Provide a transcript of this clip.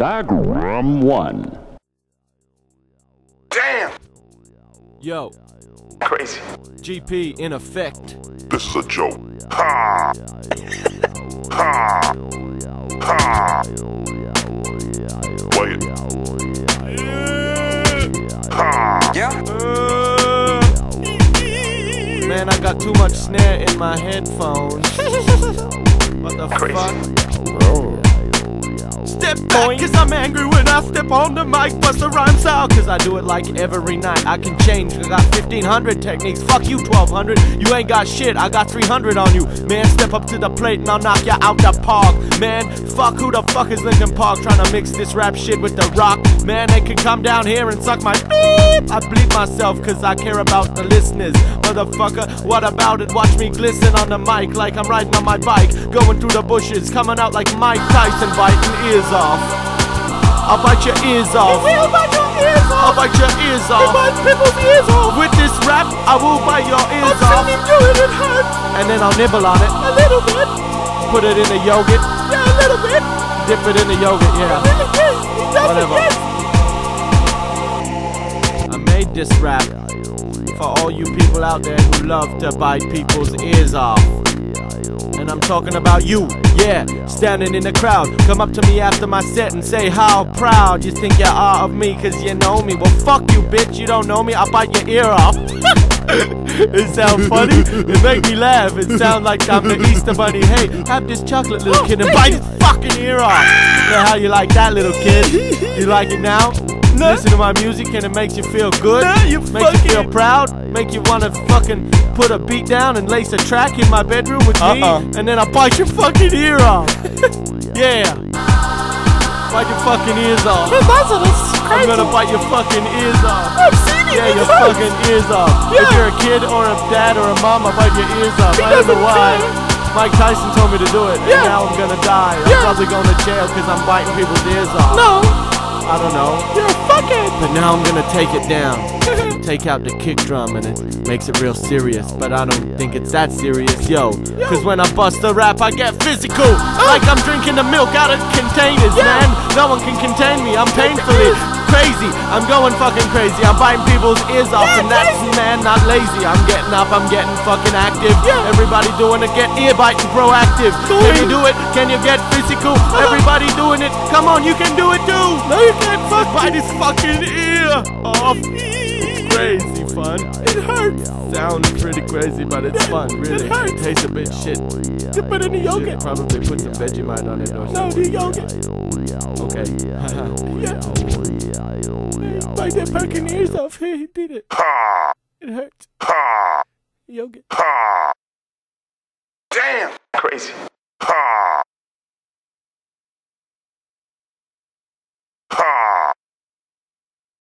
Diagram 1. Damn! Yo, Crazy. GP in effect. This is a joke. Ha! ha! Ha! Play it. Ha! Yeah? Man, I got too much snare in my headphones. What the Crazy. fuck? Oh. Step back, cause I'm angry when I step on the mic, bust the rhymes out, cause I do it like every night. I can change, I got 1500 techniques, fuck you 1200. You ain't got shit, I got 300 on you. Man, step up to the plate and I'll knock you out the park. Man, fuck who the fuck is Linkin Park trying to mix this rap shit with the rock. Man, they can come down here and suck my beep. I bleed myself cause I care about the listeners. Motherfucker, what about it? Watch me glisten on the mic like I'm riding on my bike, going through the bushes, coming out like Mike Tyson, biting ears off. I'll bite your ears off. I'll bite your ears off. I'll bite your ears off. people's ears off. With this rap, I will bite your ears off. Do it, it hurts. And then I'll nibble on it. A little bit. Put it in the yogurt. Yeah, a little bit. Dip it in the yogurt, yeah. Whatever. I made this rap for all you people out there who love to bite people's ears off. I'm talking about you, yeah, standing in the crowd. Come up to me after my set and say how proud you think you are of me, cause you know me. Well, fuck you, bitch, you don't know me, I'll bite your ear off. it sound funny, it make me laugh. It sound like I'm the Easter Bunny. Hey, have this chocolate little kid and bite his fucking ear off. How you like that, little kid? You like it now? Listen to my music and it makes you feel good. Make you feel proud. Make you wanna fucking put a beat down and lace a track in my bedroom with me. And then I bite your fucking ear off. yeah. Bite your fucking ears off. I'm gonna bite your fucking ears off. I've seen it. Yeah, your hurts. fucking ears off. If you're a kid or a dad or a mom, I bite your ears off. I don't know why. care. Mike Tyson told me to do it, and now I'm gonna die. I'm Yeah. probably going to jail because I'm biting people's ears off. No, I don't know. you're. But now I'm gonna take it down. Take out the kick drum and it makes it real serious. But I don't think it's that serious, yo. Cause when I bust a rap, I get physical. Like I'm drinking the milk out of containers, man. No one can contain me. I'm painfully crazy. I'm going fucking crazy. I'm biting people's ears off, and that's man, not lazy. I'm getting up, I'm getting fucking active. Yeah. Everybody doing it, get ear biting proactive. Can you do it? Can you get physical? Uh-huh. Everybody doing it. Come on, you can do it too. No, you can't fuck. Bite his fucking ear off. It's crazy fun. It hurts. Sounds pretty crazy, but it's fun, really. It hurts. tastes a bit shit. You put it in the Should yogurt. probably put some Vegemite on it or No, the yogurt. Okay. Yeah. Bite that fucking ears off. He did it. Ha! It hurts. Ha! Yogurt. Ha! Damn! Crazy. Ha!